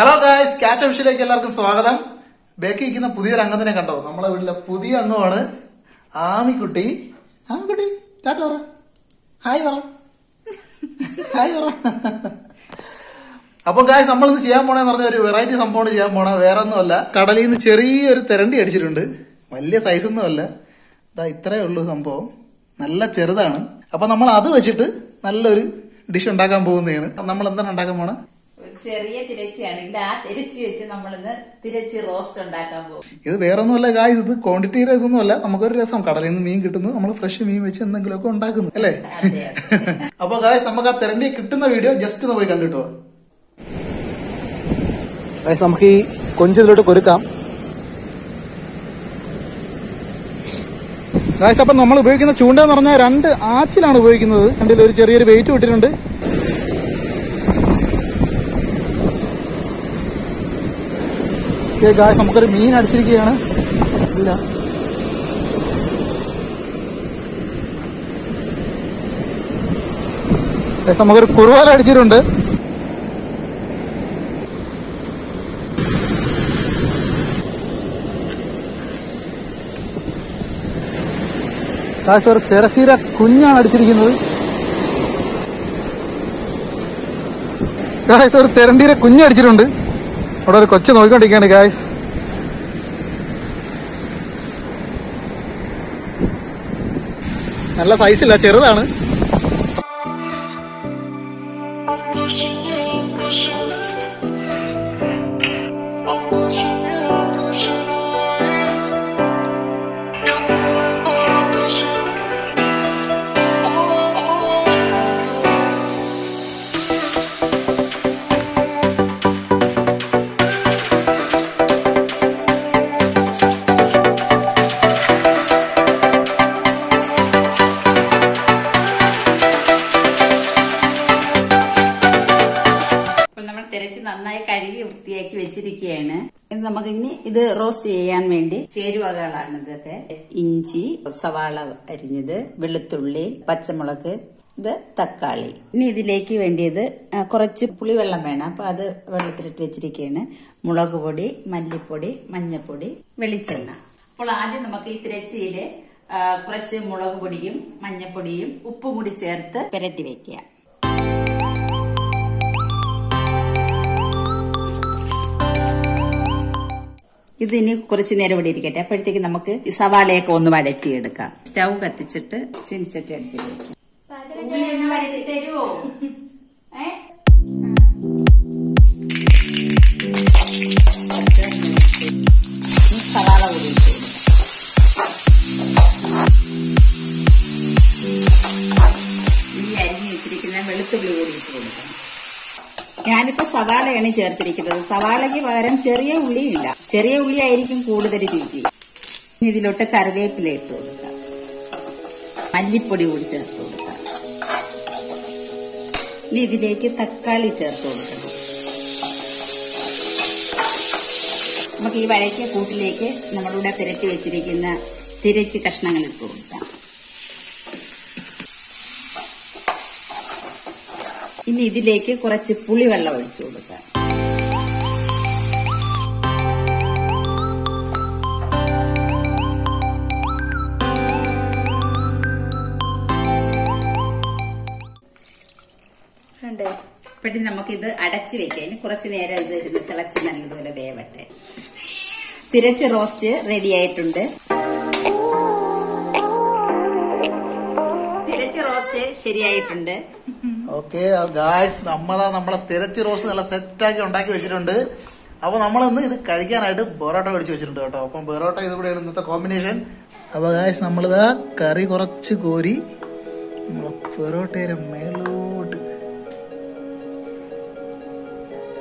Hello guys catch അഭിഷിലേക്ക് എല്ലാവർക്കും സ്വാഗതം. Becky ഇരിക്കുന്ന പുതിയൊരു അംഗത്തിനെ കണ്ടോ? നമ്മളെ വീട്ടിലെ പുതിയ അംഗമാണ് ആമിക്കുട്ടി. ആമിക്കുട്ടി ടാറ്റ പറ. ഹായ് പറ. ഹായ് പറ. അപ്പൊ ഗായ്സ് നമ്മൾ ഇന്ന് ചെയ്യാൻ പോണെന്ന് പറഞ്ഞ ഒരു വെറൈറ്റി സംഭവമാണ് ചെയ്യാൻ പോണ. വേറെ ഒന്നുമല്ല കടലിൽ നിന്ന് ചെറിയൊരു തെരണ്ടി അടിച്ചിട്ടുണ്ട്. വലിയ സൈസ് ഒന്നുമല്ല ഇതാ ഇത്രേ ഉള്ളൂ സംഭവം. നല്ല ചെറുതാണ്. അപ്പൊ നമ്മൾ അത് വെച്ചിട്ട് നല്ലൊരു ഡിഷ് ഉണ്ടാക്കാൻ പോകുന്നതാണ്. നമ്മൾ എന്താണ് ഉണ്ടാക്കാൻ പോണേ? ചെറിയ തിരച്ചിയാണെങ്കിൽ ആ തിരച്ചി വെച്ച് നമ്മളിന്ന് തിരച്ചി റോസ്റ്റ് ഉണ്ടാക്കാൻ പോകും. ഇത് വേറൊന്നുമല്ല ഗായ്സ് ഇത് ക്വാണ്ടിറ്റിയുടെ ഇതൊന്നുമല്ല നമുക്കൊരു രസം. കടലിൽ നിന്ന് മീൻ കിട്ടുന്നു നമ്മൾ ഫ്രഷ് മീൻ വെച്ച് എന്തെങ്കിലും ഒക്കെ ഉണ്ടാക്കുന്നു അല്ലേ? അപ്പൊ ഗായ് നമുക്ക് ആ തെരണ്ടി കിട്ടുന്ന വീഡിയോ ജസ്റ്റ് ഒന്ന് പോയി കണ്ടിട്ടോ. നമുക്ക് ഈ കൊഞ്ചിലോട്ട് കൊരുക്കാം ഗായ്സ് അപ്പൊ നമ്മൾ ഉപയോഗിക്കുന്ന ചൂണ്ട എന്ന് പറഞ്ഞാൽ രണ്ട് ആച്ചിലാണ് ഉപയോഗിക്കുന്നത്. കണ്ടില്ല ഒരു ചെറിയൊരു വെയിറ്റ് വിട്ടിട്ടുണ്ട് ഗായ്സ് നമുക്കൊരു മീൻ അടിച്ചിരിക്കുകയാണ്. ഇല്ല. നമുക്കൊരു കുറുവാല അടിച്ചിട്ടുണ്ട്. കാശ് ഒരു തിരച്ചീര കുഞ്ഞാണ് അടിച്ചിരിക്കുന്നത്. കാശ് ഒരു തിരണ്ടീര കുഞ്ഞടിച്ചിട്ടുണ്ട് അവിടെ ഒരു കൊച്ചു നോക്കിക്കൊണ്ടിരിക്കുകയാണ് ഗായ്സ് നല്ല സൈസില്ല ചെറുതാണ്. Thank നമ്മൾ തിരച്ച് നന്നായി കഴുകി വൃത്തിയാക്കി വെച്ചിരിക്കുകയാണ്. ഇത് നമുക്ക് ഇനി ഇത് റോസ്റ്റ് ചെയ്യാൻ വേണ്ടി ചേരുവകളാണ് ഇതൊക്കെ. ഇഞ്ചി സവാള അരിഞ്ഞത് വെളുത്തുള്ളി പച്ചമുളക് ഇത് തക്കാളി. ഇനി ഇതിലേക്ക് വേണ്ടിയത് കുറച്ച് പുളിവെള്ളം വേണം. അപ്പൊ അത് വെള്ളത്തിലിട്ട് വെച്ചിരിക്കുകയാണ്. മുളക് പൊടി മല്ലിപ്പൊടി മഞ്ഞപ്പൊടി വെളിച്ചെണ്ണ. അപ്പോൾ ആദ്യം നമുക്ക് ഈ തിരച്ചിയിൽ കുറച്ച് മുളക് പൊടിയും മഞ്ഞപ്പൊടിയും ഉപ്പും കൂടി ചേർത്ത് പുരട്ടി വെക്കുക. ഇത് ഇനി കുറച്ച് നേരം ഇവിടെ ഇരിക്കട്ടെ. അപ്പോഴത്തേക്ക് നമുക്ക് സവാളയൊക്കെ ഒന്ന് വഴറ്റിയെടുക്കാം. സ്റ്റൗ കത്തിച്ചിട്ട് ചിനിച്ചട്ടി അടുപ്പിൽ സവാള കൊടുക്കാം. ഈ അരിഞ്ഞ് വെച്ചിരിക്കുന്ന വെളുത്തുള്ളി കൂടി ഇട്ട് കൊടുക്കണം ഞാനിപ്പോ സവാളയാണ് ചേർത്തിരിക്കുന്നത്. സവാളയ്ക്ക് പകരം ചെറിയ ഉള്ളിയില്ല. ചെറിയ ഉള്ളി ആയിരിക്കും കൂടുതൽ രുചി. ഇതിലോട്ട് കറിവേപ്പില ഇട്ട് കൊടുക്കാം. മല്ലിപ്പൊടി കൂടി ചേർത്ത് കൊടുക്കാം. ഇനി ഇതിലേക്ക് തക്കാളി ചേർത്ത് കൊടുക്കണം. നമുക്ക് ഈ വഴക്കിയ കൂട്ടിലേക്ക് നമ്മളിവിടെ പുരട്ടി വെച്ചിരിക്കുന്ന തിരച്ചു കഷ്ണങ്ങൾ ഇട്ട് കൊടുക്കാം. ഇനി ഇതിലേക്ക് കുറച്ച് പുളിവെള്ളം ഒഴിച്ചു കൊടുക്കാം ഇപ്പോഴും നമുക്കിത് അടച്ചു വെക്കാം. കുറച്ച് നേരം ഇത് ഇരുന്ന് തിളച്ച് നല്ലതുപോലെ വേവട്ടെ. തിരച്ച് റോസ്റ്റ് റെഡി ആയിട്ടുണ്ട്. തിരച്ച് റോസ്റ്റ് ശരിയായിട്ടുണ്ട്. ഓക്കെ ഗായ്സ് നമ്മളാ നമ്മളെ തിരച്ചി റോസ് നല്ല സെറ്റാക്കി ഉണ്ടാക്കി വെച്ചിട്ടുണ്ട്. അപ്പൊ നമ്മളിന്ന് ഇത് കഴിക്കാനായിട്ട് പൊറോട്ട മേടിച്ച് വെച്ചിട്ടുണ്ട് കേട്ടോ. അപ്പം പൊറോട്ട ഇതുകൂടെയാണ് ഇന്നത്തെ കോമ്പിനേഷൻ അപ്പൊ ഗായ്സ് നമ്മളിതാ കറി കുറച്ച് കോരി നമ്മളെ പൊറോട്ടയുടെ മേലോട്ട്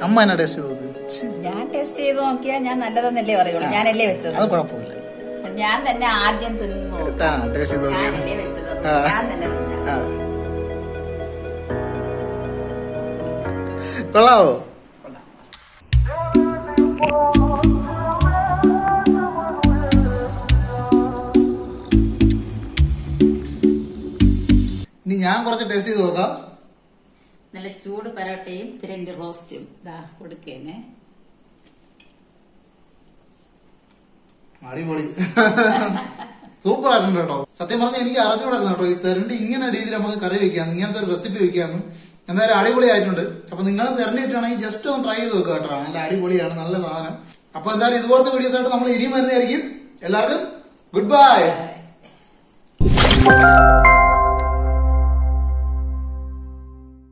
അമ്മ എന്നാ ടേസ്റ്റ് ചെയ്ത് നോക്ക്? ഞാൻ ടേസ്റ്റ് ചെയ്ത് നോക്കിയാൽ ഞാൻ നല്ലതെന്നല്ലേ പറയുള്ളൂ. ഞാനല്ലേ വെച്ചത്? അത് കുഴപ്പമില്ല. ഞാൻ തന്നെ ആദ്യം തിന്നു ടേസ്റ്റ് ചെയ്ത് നോക്കിയാണ് വെച്ചത്. ഞാൻ തന്നെ കൊള്ളാവോ? ഇനി ഞാൻ കുറച്ച് ടേസ്റ്റ് ചെയ്ത് നോക്കാം നല്ല ചൂട് പരോട്ടയും തിരണ്ടി റോസ്റ്റും ദാ കൊടുക്കേനെ അടിപൊളി. സൂപ്പർ ആയിട്ടുണ്ട് കേട്ടോ. സത്യം പറഞ്ഞാൽ എനിക്ക് അറിഞ്ഞുകൂടായിരുന്നു കേട്ടോ ഈ തെരണ്ടി ഇങ്ങനെ രീതിയിൽ നമുക്ക് കറി വെക്കാന്ന് ഇങ്ങനത്തെ ഒരു റെസിപ്പി വെക്കാന്ന്. എന്തായാലും അടിപൊളിയായിട്ടുണ്ട്. അപ്പൊ നിങ്ങൾ തിരഞ്ഞിട്ടാണെങ്കിൽ ജസ്റ്റ് ഒന്ന് ട്രൈ ചെയ്ത് നോക്കുക കേട്ടോ. നല്ല അടിപൊളിയാണ് നല്ല സാധനം. അപ്പൊ എന്തായാലും ഇതുപോലത്തെ വീഡിയോസ് ആയിട്ട് നമ്മൾ ഇനിയും വരുന്നതായിരിക്കും. എല്ലാവർക്കും ഗുഡ് ബൈ